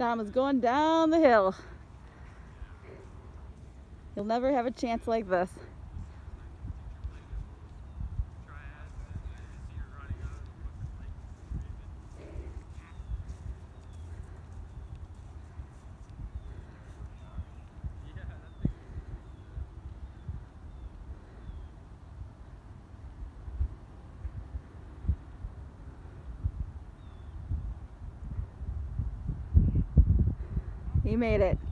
Is going down the hill. You'll never have a chance like this. He made it.